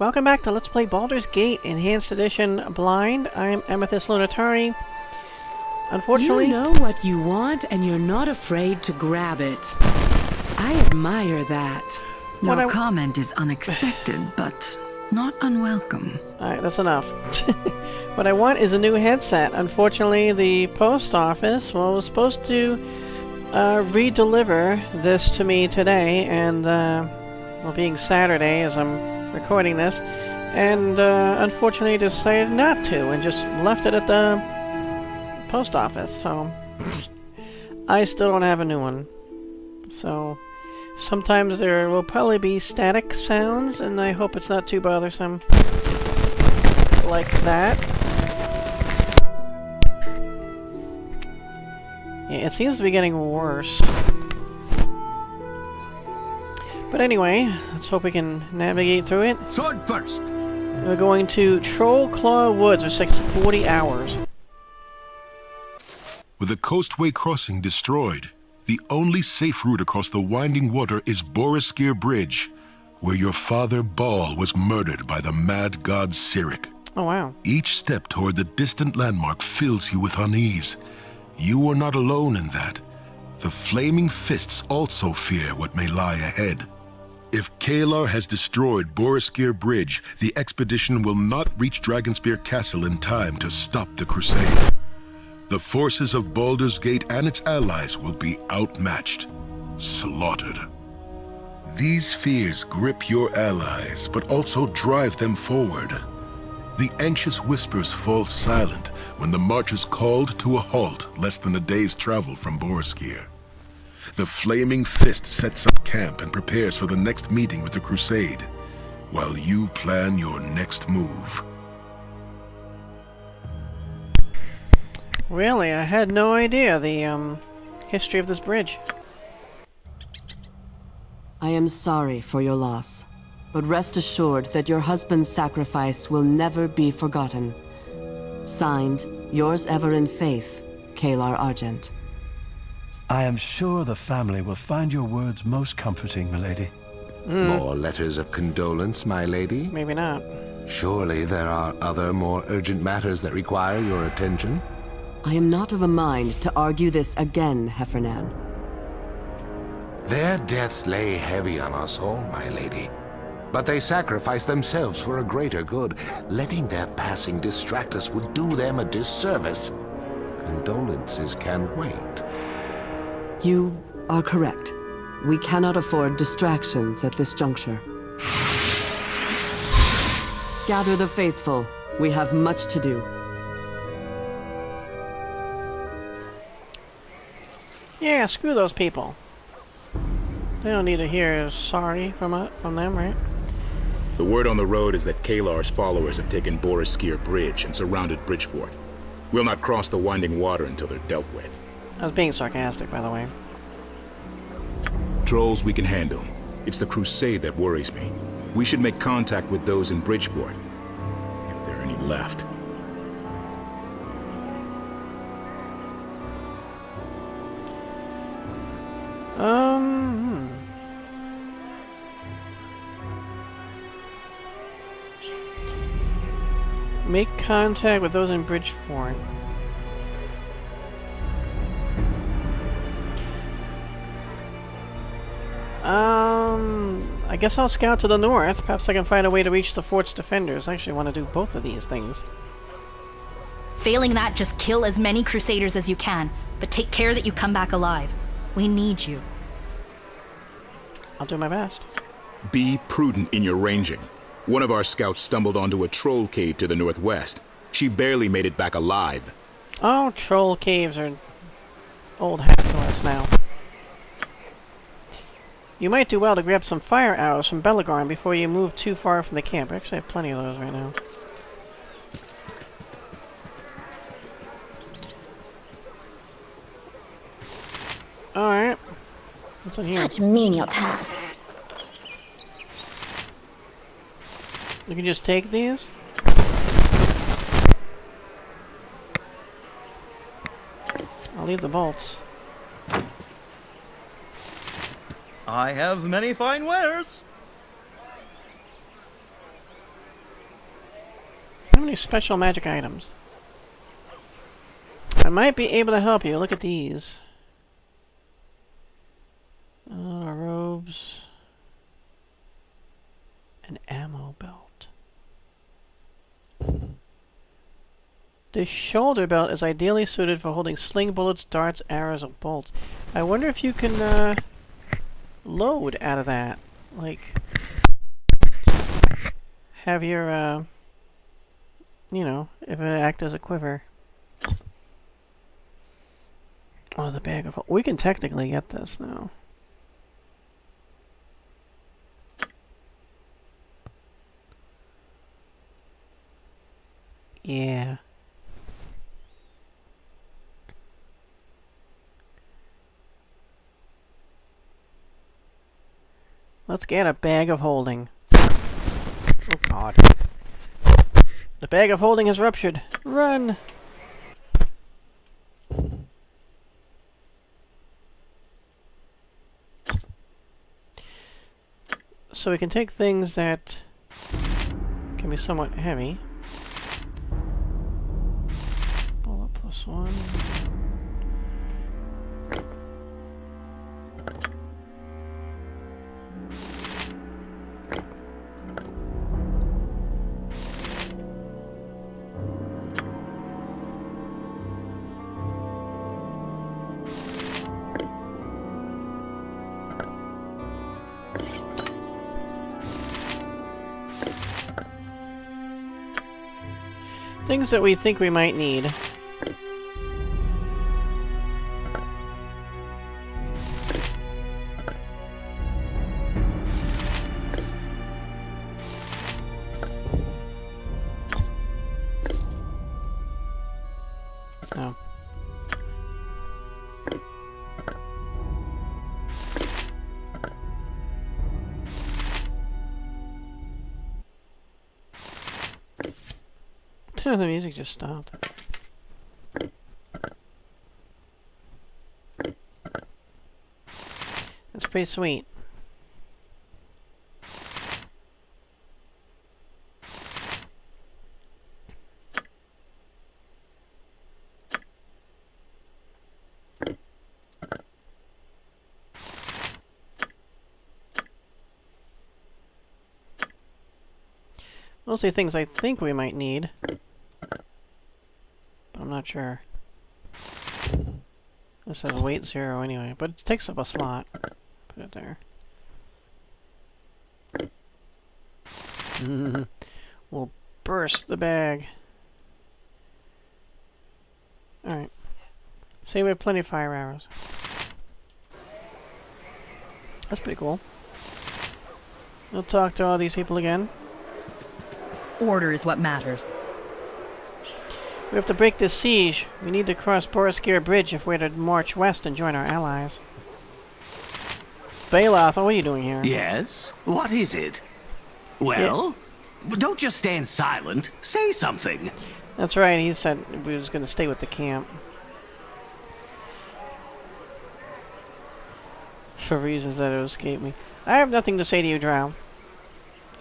Welcome back to Let's Play Baldur's Gate Enhanced Edition Blind. I'm Amethyst Lunitari. Unfortunately... You know what you want and you're not afraid to grab it. I admire that. Your I- comment is unexpected, but not unwelcome. Alright, that's enough. what I want is a new headset. Unfortunately, the post office well, was supposed to uh, re-deliver this to me today, and, uh, well, being Saturday as I'm recording this, and uh, unfortunately decided not to, and just left it at the post office, so I still don't have a new one. So sometimes there will probably be static sounds, and I hope it's not too bothersome. Like that. Yeah, it seems to be getting worse. But anyway, let's hope we can navigate through it. Sword first! We're going to Troll Claw Woods, which takes 40 hours. With the coastway crossing destroyed, the only safe route across the winding water is Boareskyr Bridge, where your father Baal was murdered by the mad god Cyric. Oh wow. Each step toward the distant landmark fills you with unease. You are not alone in that. The Flaming Fists also fear what may lie ahead. If Caelar has destroyed Boareskyr Bridge, the expedition will not reach Dragonspear Castle in time to stop the crusade. The forces of Baldur's Gate and its allies will be outmatched, slaughtered. These fears grip your allies, but also drive them forward. The anxious whispers fall silent when the march is called to a halt less than a day's travel from Boareskyr. The Flaming Fist sets up camp and prepares for the next meeting with the Crusade, while you plan your next move. Really, I had no idea the um, history of this bridge. I am sorry for your loss, but rest assured that your husband's sacrifice will never be forgotten. Signed, yours ever in faith, Caelar Argent. I am sure the family will find your words most comforting, milady. Hmm. More letters of condolence, my lady? Maybe not. Surely there are other more urgent matters that require your attention? I am not of a mind to argue this again, Hephernaan. Their deaths lay heavy on us all, my lady. But they sacrificed themselves for a greater good. Letting their passing distract us would do them a disservice. Condolences can wait. You are correct. We cannot afford distractions at this juncture. Gather the faithful. We have much to do. Yeah, screw those people. They don't need to hear sorry from uh, from them, right? The word on the road is that Caelar's followers have taken Boareskyr Bridge and surrounded Bridgefort. We'll not cross the winding water until they're dealt with. I was being sarcastic, by the way. Trolls we can handle. It's the Crusade that worries me. We should make contact with those in Bridgefort. If there are any left. Um. hmm. Make contact with those in Bridgefort. I guess I'll scout to the north. Perhaps I can find a way to reach the fort's defenders. I actually want to do both of these things. Failing that, just kill as many Crusaders as you can, but take care that you come back alive. We need you. I'll do my best. Be prudent in your ranging. One of our scouts stumbled onto a troll cave to the northwest. She barely made it back alive. Oh, troll caves are old hat to us now. You might do well to grab some fire arrows from Belagorn before you move too far from the camp. I actually have plenty of those right now. Alright. What's in here? Such menial tasks. You can just take these? I'll leave the bolts. I have many fine wares. How many special magic items. I might be able to help you. Look at these. Uh, robes. An ammo belt. This shoulder belt is ideally suited for holding sling bullets, darts, arrows, or bolts. I wonder if you can uh, load out of that. Like, have your, uh, you know, if it act as a quiver. Oh, the bag of... We can technically get this now. Yeah. Let's get a bag of holding. Oh god. The bag of holding has ruptured. Run! So we can take things that can be somewhat heavy. Bullet plus one. Things that we think we might need. Oh. The music just stopped. That's pretty sweet. Mostly things I think we might need. Not sure. This has weight zero anyway, but it takes up a slot. Put it there. Mm-hmm. we'll burst the bag. Alright. See, we have plenty of fire arrows. That's pretty cool. We'll talk to all these people again. Order is what matters. We have to break this siege. We need to cross Boareskyr Bridge if we're to march west and join our allies. Baloth, what are you doing here? Yes? What is it? Well, yeah. don't just stand silent. Say something. That's right. He said we was going to stay with the camp. For reasons that escape me. I have nothing to say to you, Drow.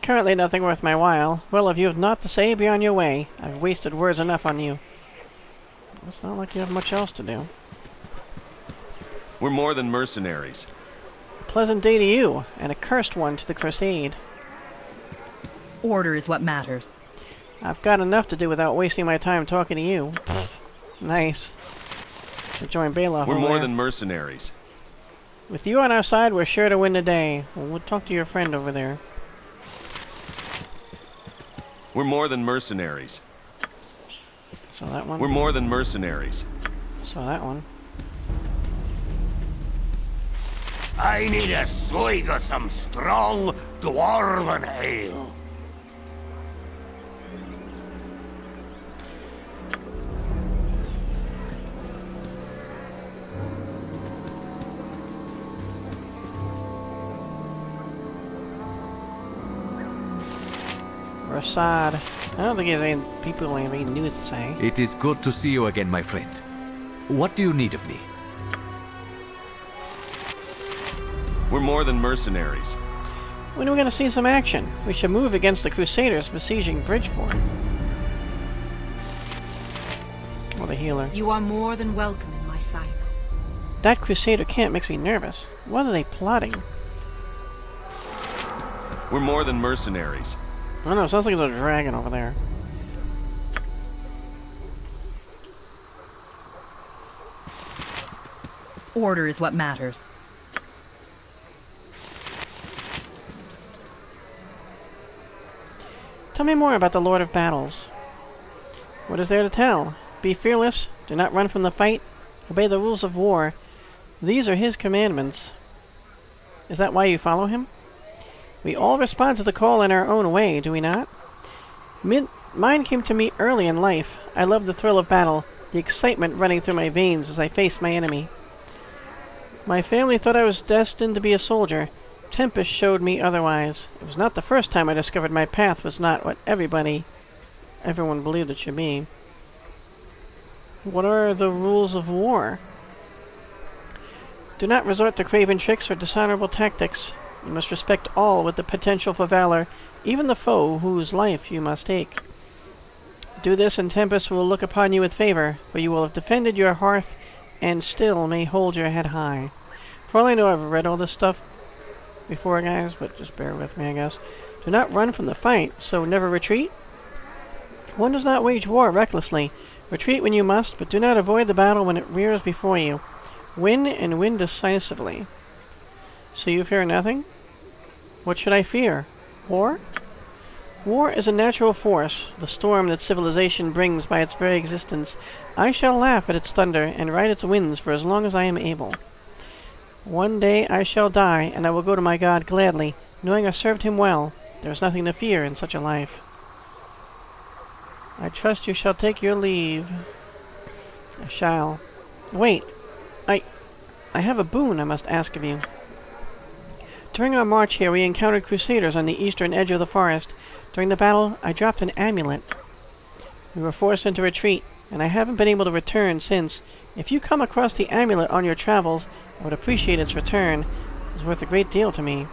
Currently nothing worth my while. Well, if you have naught to say, be on your way. I've wasted words enough on you. It's not like you have much else to do. We're more than mercenaries. Pleasant day to you, and a cursed one to the Crusade. Order is what matters. I've got enough to do without wasting my time talking to you. nice. To join Baloth. We're more there. than mercenaries. With you on our side, we're sure to win the day. We'll talk to your friend over there. We're more than mercenaries. So that one. We're more than mercenaries. So that one. I need a swig of some strong dwarven ale. Rasaad. I don't think he has any people have any news to say. It is good to see you again, my friend. What do you need of me? We're more than mercenaries. When are we going to see some action? We should move against the Crusaders besieging Bridgefort. Or the healer. You are more than welcome in my sight. That Crusader camp makes me nervous. What are they plotting? We're more than mercenaries. I don't know, sounds like there's a dragon over there. Order is what matters. Tell me more about the Lord of Battles. What is there to tell? Be fearless, do not run from the fight, obey the rules of war. These are his commandments. Is that why you follow him? We all respond to the call in our own way, do we not? Mine came to me early in life. I loved the thrill of battle, the excitement running through my veins as I faced my enemy. My family thought I was destined to be a soldier. Tempus showed me otherwise. It was not the first time I discovered my path was not what everybody, everyone believed it should be. What are the rules of war? Do not resort to craven tricks or dishonorable tactics. You must respect all with the potential for valor, even the foe whose life you must take. Do this, and Tempus will look upon you with favor, for you will have defended your hearth and still may hold your head high. For all I know, I've read all this stuff before, guys, but just bear with me, I guess. Do not run from the fight, so never retreat. One does not wage war recklessly. Retreat when you must, but do not avoid the battle when it rears before you. Win and win decisively. So you fear nothing? What should I fear? War? War is a natural force, the storm that civilization brings by its very existence. I shall laugh at its thunder and ride its winds for as long as I am able. One day I shall die, and I will go to my God gladly, knowing I served him well. There is nothing to fear in such a life. I trust you shall take your leave. I shall. Wait. I... I have a boon I must ask of you. During our march here, we encountered crusaders on the eastern edge of the forest. During the battle, I dropped an amulet. We were forced into retreat, and I haven't been able to return since. If you come across the amulet on your travels, I would appreciate its return. It's worth a great deal to me.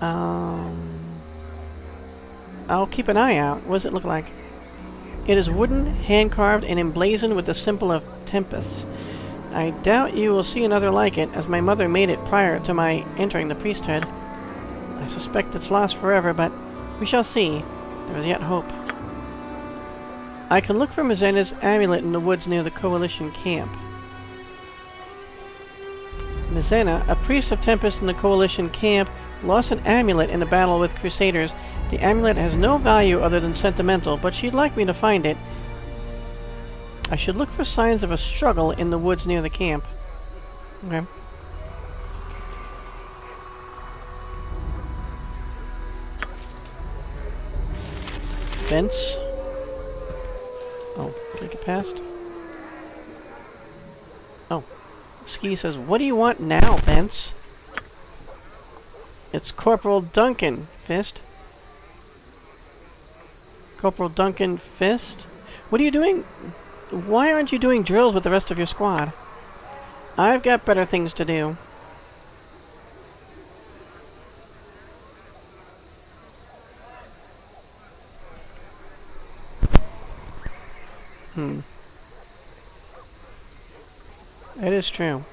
Um, I'll keep an eye out. What does it look like? It is wooden, hand-carved, and emblazoned with the symbol of Tempus. I doubt you will see another like it, as my mother made it prior to my entering the priesthood. I suspect it's lost forever, but we shall see. There is yet hope. I can look for Mizhena's amulet in the woods near the Coalition camp. Mizena, a priest of Tempus in the Coalition camp, lost an amulet in a battle with Crusaders. The amulet has no value other than sentimental, but she'd like me to find it. I should look for signs of a struggle in the woods near the camp. Okay. Vents. Oh, can I get past? Oh. Skie says, What do you want now, Vents? It's Corporal Duncan, Fist. Corporal Duncan Fist? What are you doing? Why aren't you doing drills with the rest of your squad? I've got better things to do. Hmm. It is true.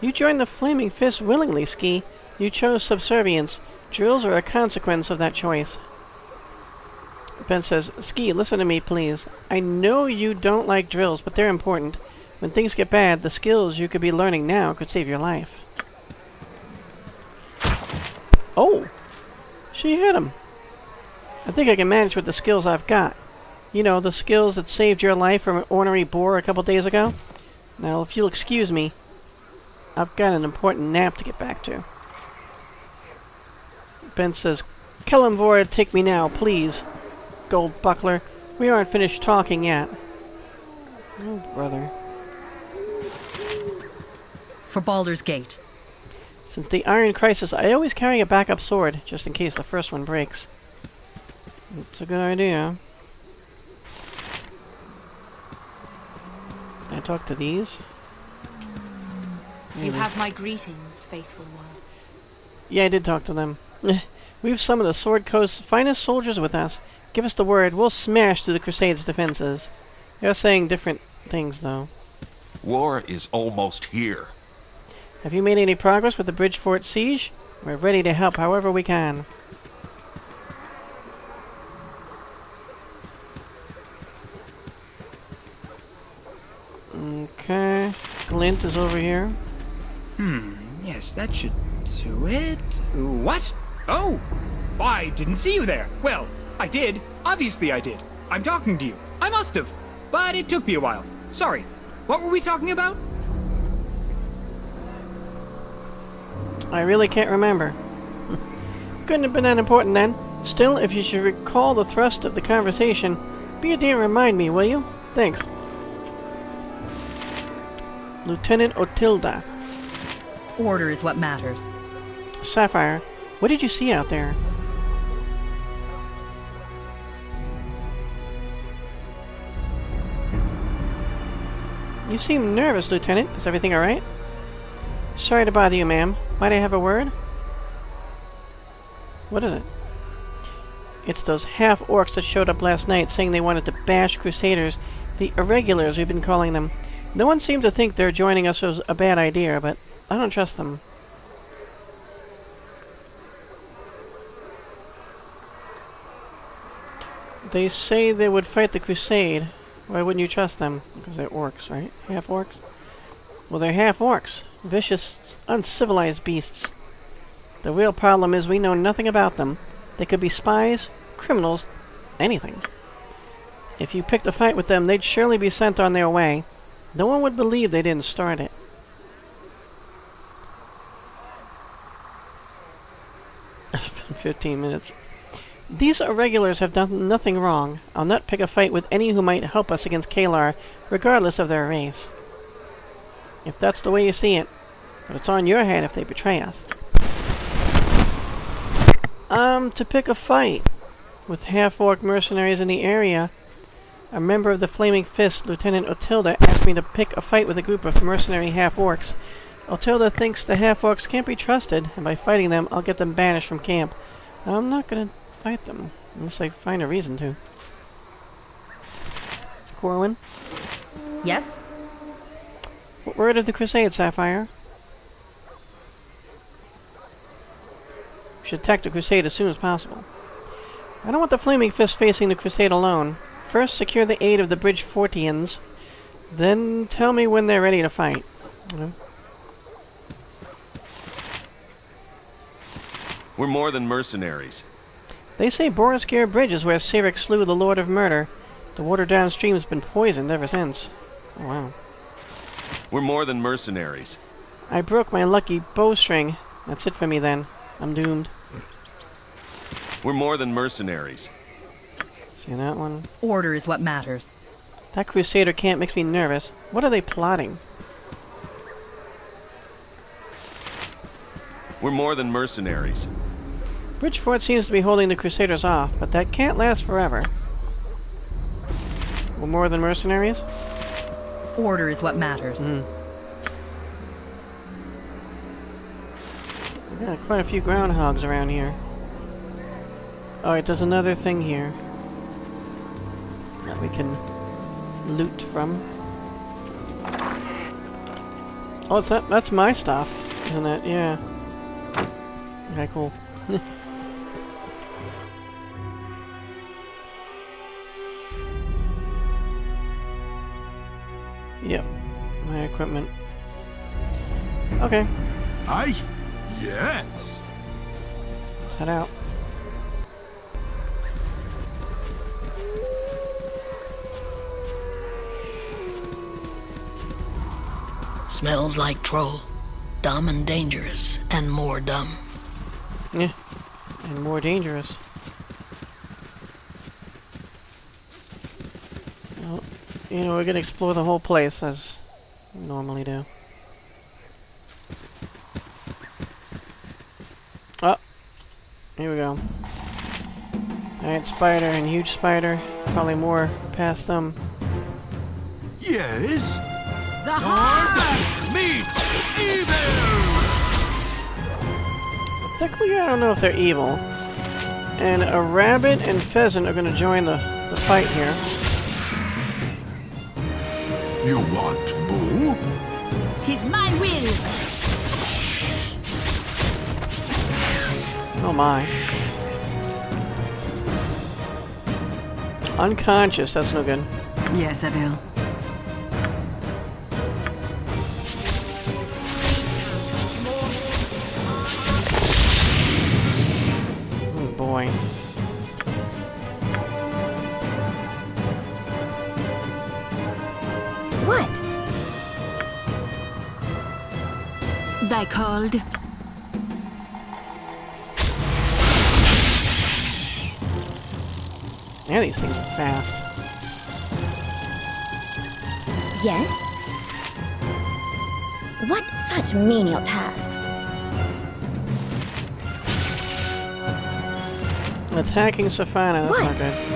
You joined the Flaming Fist willingly, Skie. You chose subservience. Drills are a consequence of that choice. Ben says, Skie, listen to me, please. I know you don't like drills, but they're important. When things get bad, the skills you could be learning now could save your life. Oh! She hit him. I think I can manage with the skills I've got. You know, the skills that saved your life from an ornery boar a couple days ago? Now, if you'll excuse me, I've got an important nap to get back to. Ben says, Kelemvor, take me now, please. Gold Buckler, we aren't finished talking yet. Oh, brother. For Baldur's Gate. Since the Iron Crisis, I always carry a backup sword, just in case the first one breaks. It's a good idea. Can I talk to these? You have my greetings, faithful one. Yeah, I did talk to them. We've some of the Sword Coast's finest soldiers with us. Give us the word, we'll smash through the Crusade's defenses. They're saying different things, though. War is almost here. Have you made any progress with the Bridgefort siege? We're ready to help however we can. Okay. Glint is over here. Hmm, yes, that should do it. What? Oh! I didn't see you there. Well, I did. Obviously I did. I'm talking to you. I must have. But it took me a while. Sorry. What were we talking about? I really can't remember. Couldn't have been that important then. Still, if you should recall the thrust of the conversation, be a dear and remind me, will you? Thanks. Lieutenant Otilda. Order is what matters. Sapphire, what did you see out there? You seem nervous, Lieutenant. Is everything alright? Sorry to bother you, ma'am. Might I have a word? What is it? It's those half-orcs that showed up last night saying they wanted to bash Crusaders. The Irregulars, we've been calling them. No one seemed to think their joining us was a bad idea, but I don't trust them. They say they would fight the Crusade. Why wouldn't you trust them? Because they're orcs, right? Half orcs? Well, they're half orcs. Vicious, uncivilized beasts. The real problem is we know nothing about them. They could be spies, criminals, anything. If you picked a fight with them, they'd surely be sent on their way. No one would believe they didn't start it. It's been 15 minutes. These irregulars have done nothing wrong. I'll not pick a fight with any who might help us against Caelar, regardless of their race. If that's the way you see it. But it's on your head if they betray us. Um, to pick a fight with half-orc mercenaries in the area. A member of the Flaming Fist, Lieutenant Otilda, asked me to pick a fight with a group of mercenary half-orcs. Otilda thinks the half-orcs can't be trusted, and by fighting them, I'll get them banished from camp. I'm not gonna fight them, unless I find a reason to. Corwin? Yes? What word of the Crusade, Sapphire? We should attack the Crusade as soon as possible. I don't want the Flaming Fist facing the Crusade alone. First, secure the aid of the Bridge Bridgefortians. Then tell me when they're ready to fight. Okay. We're more than mercenaries. They say Boareskyr Bridge is where Cyric slew the Lord of Murder. The water downstream has been poisoned ever since. Oh, wow. We're more than mercenaries. I broke my lucky bowstring. That's it for me then. I'm doomed. We're more than mercenaries. See that one? Order is what matters. That Crusader camp makes me nervous. What are they plotting? We're more than mercenaries. Bridgefort seems to be holding the Crusaders off, but that can't last forever. We're more than mercenaries? Order is what matters. Mm. Got quite a few groundhogs around here. Alright, there's another thing here that we can loot from. Oh, it's that, that's my stuff, isn't it? Yeah. Okay, cool. equipment. Okay. Aye? Yes. Let's head out. Smells like troll. Dumb and dangerous, and more dumb. Yeah. And more dangerous. Well, you know, we're gonna explore the whole place as we normally do. Oh! Here we go. Alright, spider and huge spider. Probably more past them. Yes? Sword meets evil! Technically, I don't know if they're evil. And a rabbit and pheasant are going to join the, the fight here. You want Boo? Tis my will. Oh my. Unconscious, that's no good. Yes, I will. What? Thy called? Yeah, these things are fast. Yes? What such menial tasks? Attacking Safana, that's not good.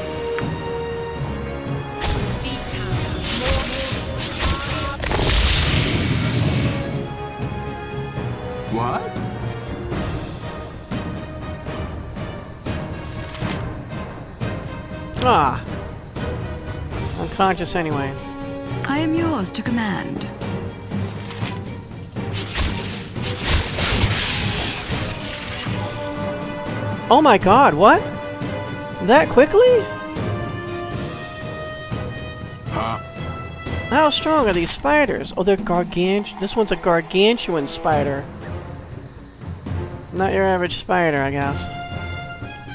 Unconscious anyway. I am yours to command. Oh my god, what? That quickly? Huh? How strong are these spiders? Oh, they're gargant. This one's a gargantuan spider. Not your average spider, I guess.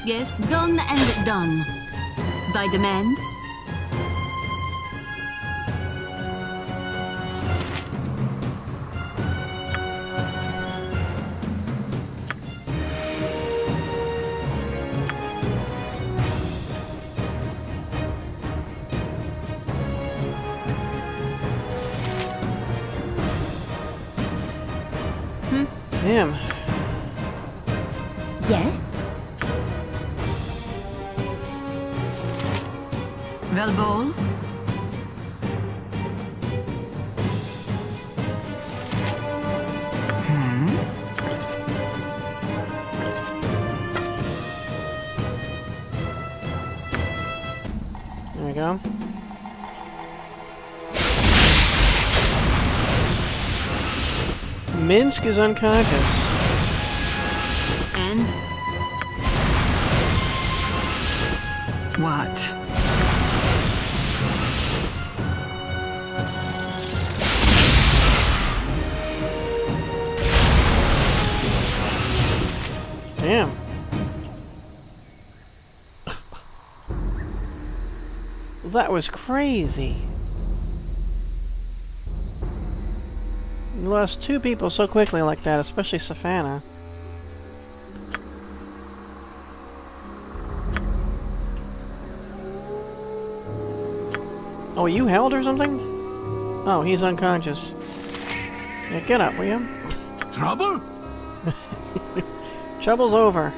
Yes, done and done. By demand? Damn. Minsc is unconscious. And? What? Damn. that was crazy. You lost two people so quickly like that, especially Safana. Oh, you held or something? Oh, he's unconscious. Yeah, get up, will you? Trouble? Trouble's over.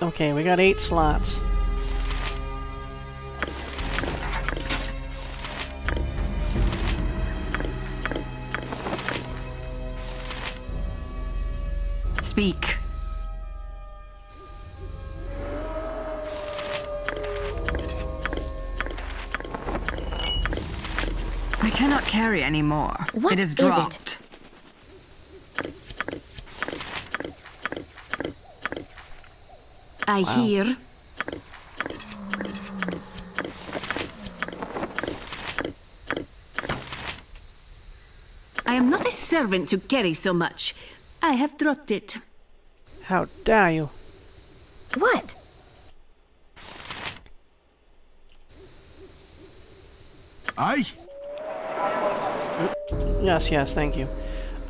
Okay, we got eight slots. Speak. I cannot carry any more. What it is is it? dropped. I Wow. hear. I am not a servant to carry so much. I have dropped it. How dare you? What? Aye? Yes, yes, thank you.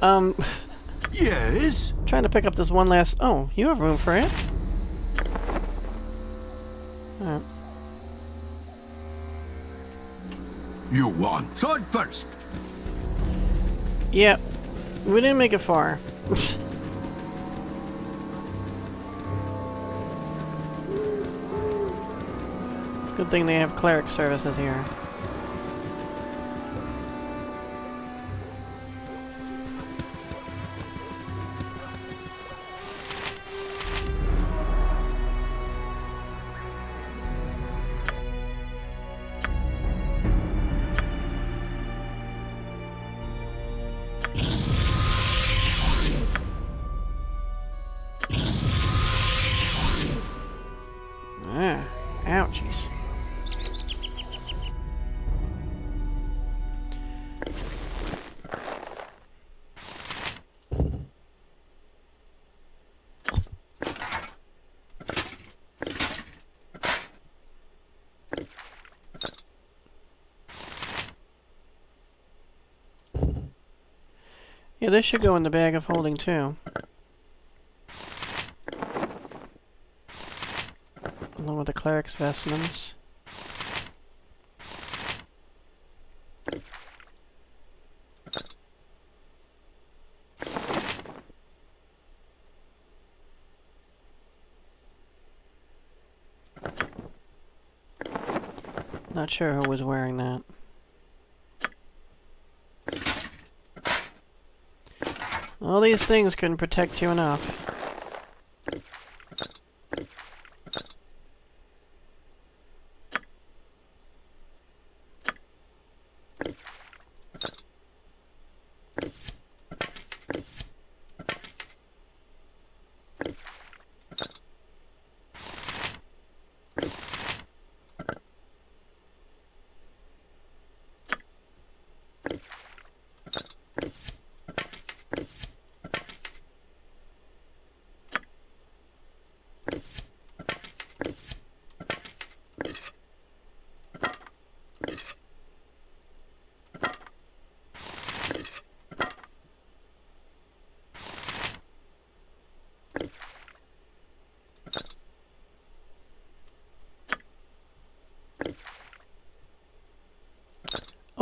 Um, Yes? trying to pick up this one last... Oh, you have room for it. Alright. You want sword first. Yeah, we didn't make it far. Good thing they have cleric services here. Yeah, this should go in the bag of holding too. Along with the cleric's vestments. Not sure who was wearing that. All these things couldn't protect you enough.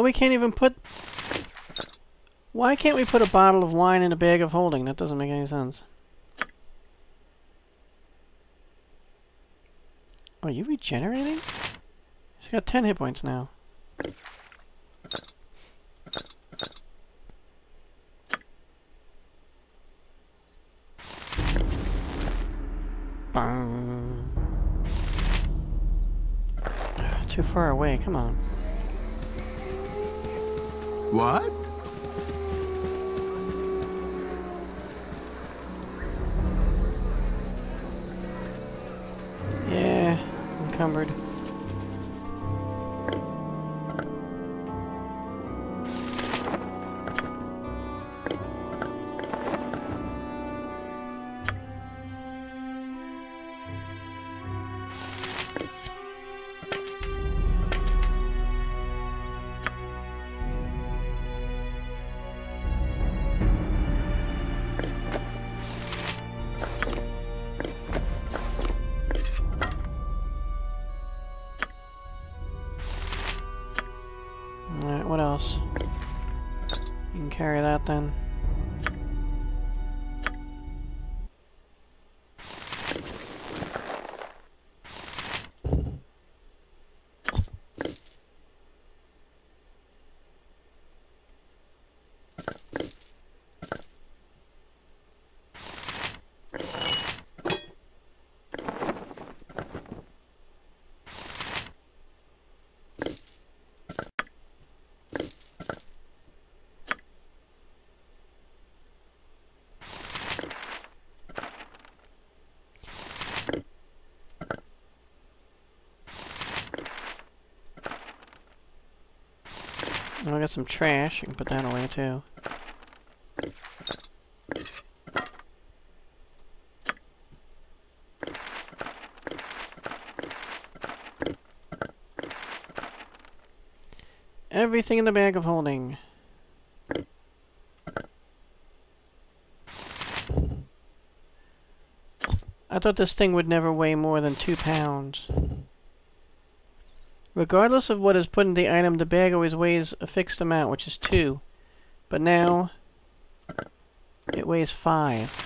We can't even put... Why can't we put a bottle of wine in a bag of holding? That doesn't make any sense. Oh, are you regenerating? She's got 10 hit points now. Bang. Too far away, come on. What? Yeah, encumbered. Can got some trash. You can put that away too. Everything in the bag of holding. I thought this thing would never weigh more than two pounds. Regardless of what is put in the item, the bag always weighs a fixed amount, which is 2. But now, it weighs 5.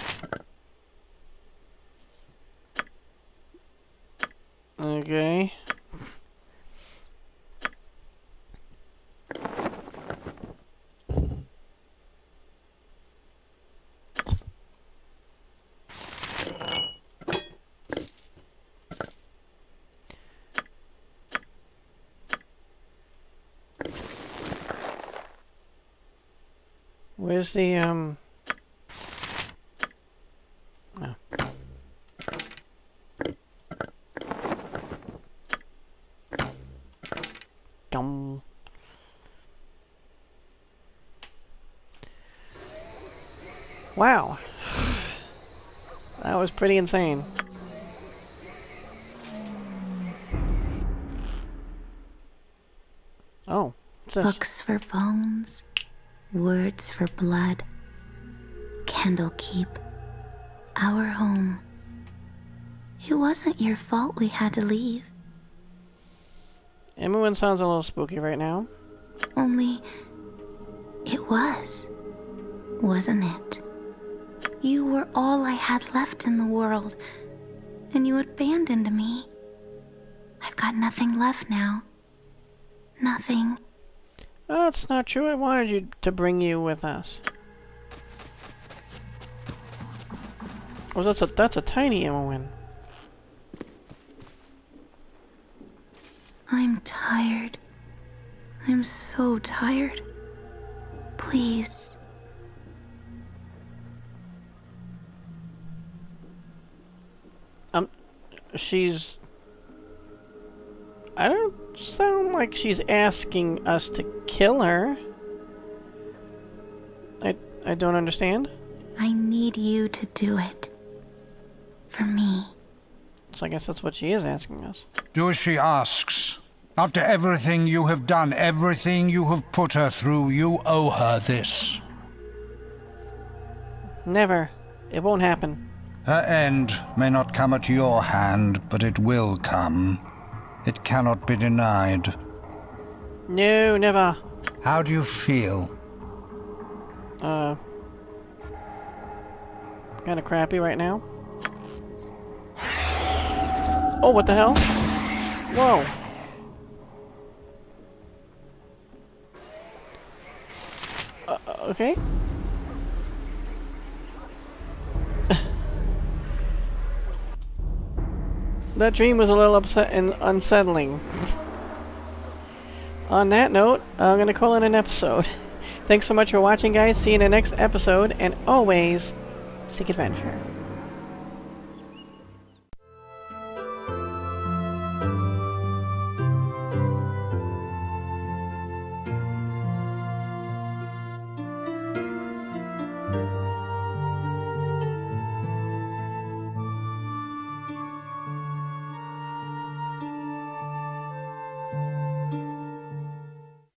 Where's the, um... Oh. Dum. Wow. That was pretty insane. Oh. Books for bones, words for blood, Candlekeep. Our home. It wasn't your fault we had to leave. Imoen sounds a little spooky right now. Only. It was. Wasn't it? You were all I had left in the world, and you abandoned me. I've got nothing left now. Nothing. Oh, that's not true. I wanted you to bring you with us. Oh, that's a that's a tiny Imoen. I'm tired. I'm so tired. Please. Um, she's. I don't sound like she's asking us to kill her. I I don't understand. I need you to do it. For me. So I guess that's what she is asking us. Do as she asks. After everything you have done, everything you have put her through, you owe her this. Never. It won't happen. Her end may not come at your hand, but it will come. It cannot be denied. No, never. How do you feel? Uh. Kinda crappy right now. Oh, what the hell? Whoa. Uh, okay. That dream was a little upset and unsettling. On that note, I'm going to call it an episode. Thanks so much for watching, guys. See you in the next episode, and always seek adventure.